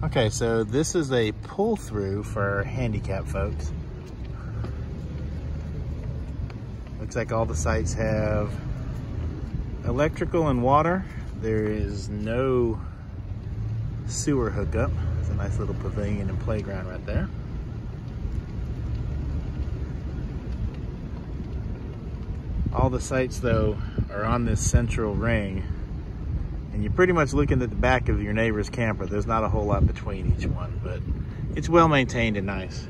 Okay, so this is a pull through for handicap folks. Looks like all the sites have electrical and water. There is no sewer hookup. It's a nice little pavilion and playground right there. All the sites though are on this central ring and you're pretty much looking at the back of your neighbor's camper. There's not a whole lot between each one, but it's well maintained and nice.